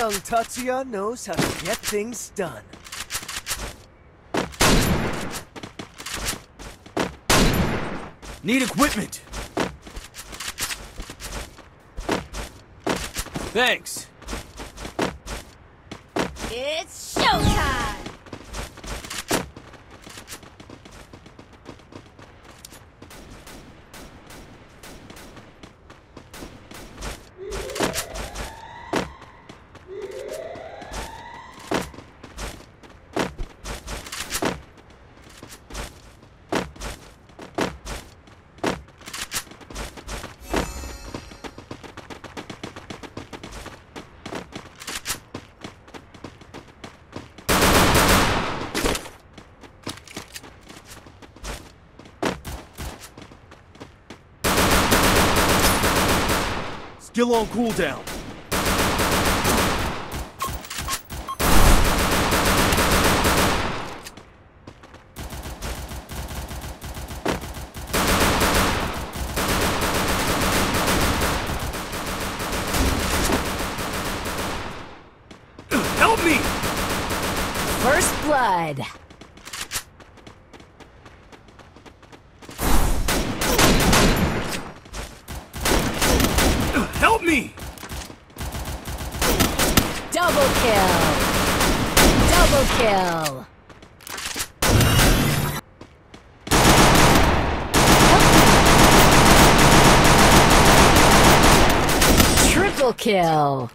young Tatsuya knows how to get things done. Need equipment. Thanks. Skill on cooldown. Help me! First blood. Help me! Double kill. Double kill. Triple kill.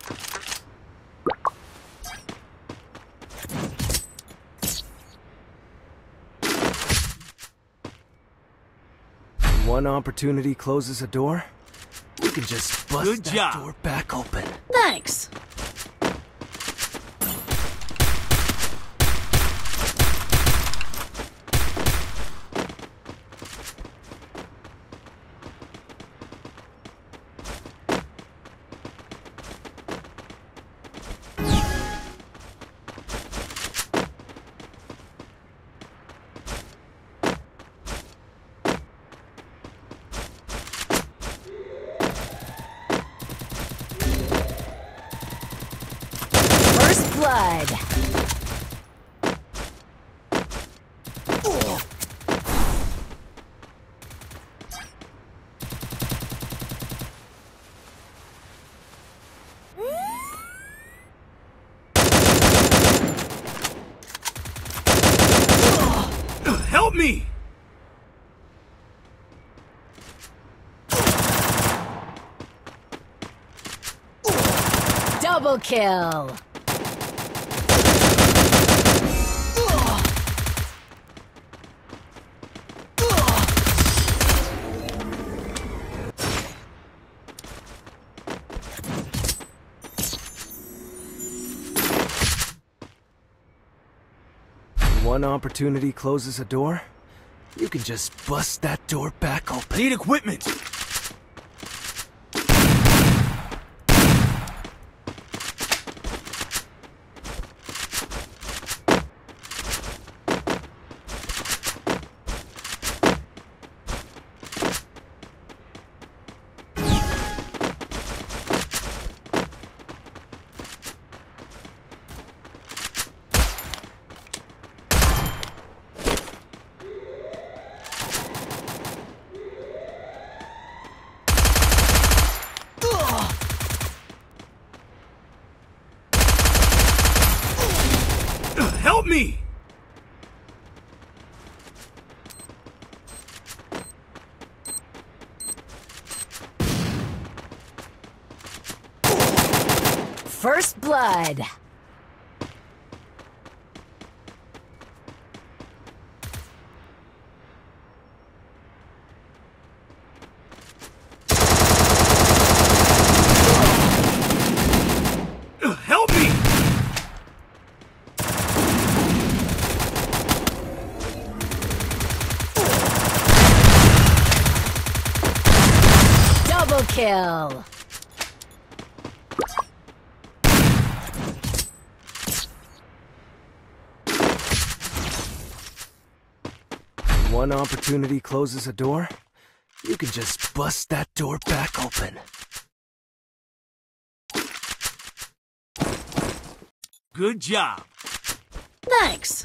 One opportunity closes a door, you can just bust Good that job. door back open. Thanks. First blood. Help me! Double kill. One opportunity closes a door, you can just bust that door back open. Need equipment. Help me! First blood. Help me! Double kill. One opportunity closes a door, you can just bust that door back open. Good job. Thanks.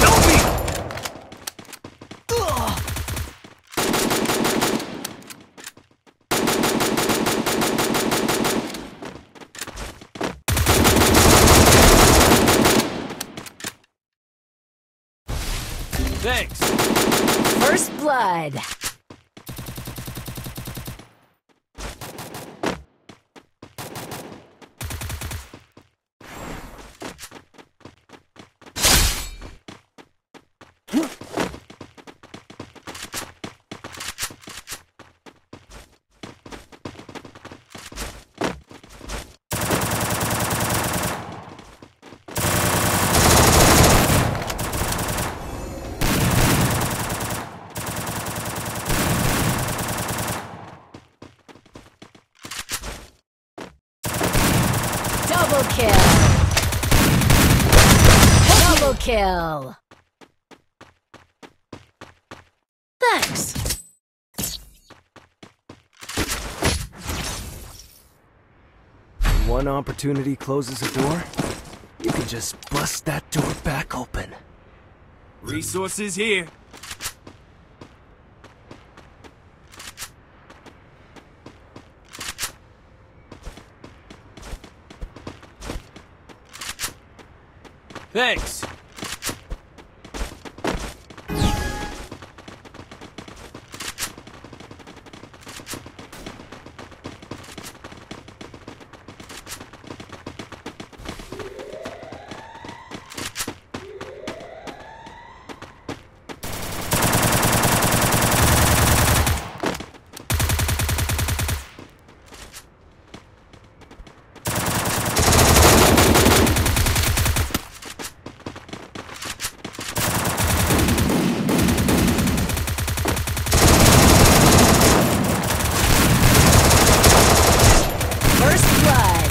Help me! Thanks. First blood. Double kill. Double kill. Thanks. One opportunity closes a door, you can just bust that door back open. Resources here. Thanks. First blood.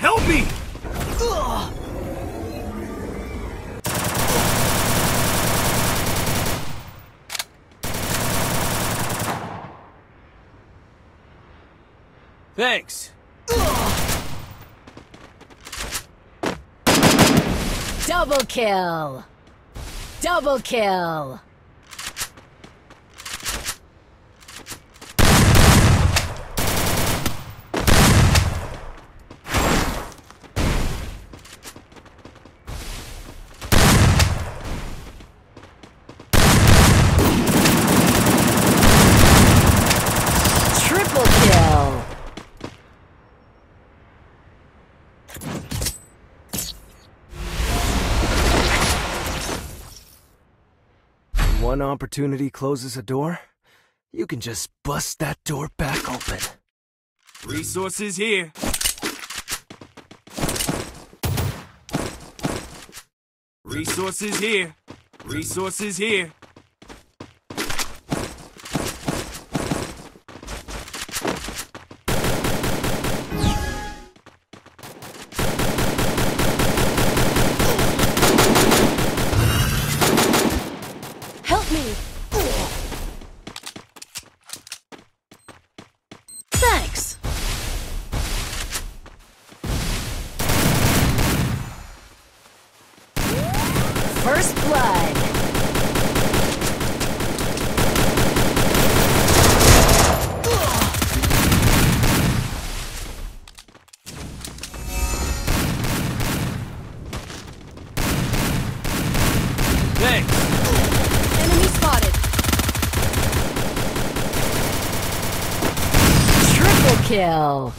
Help me! Thanks. Double kill. Double kill. Triple kill. One opportunity closes a door, you can just bust that door back open. Resources here. Resources here. Resources here. Kill.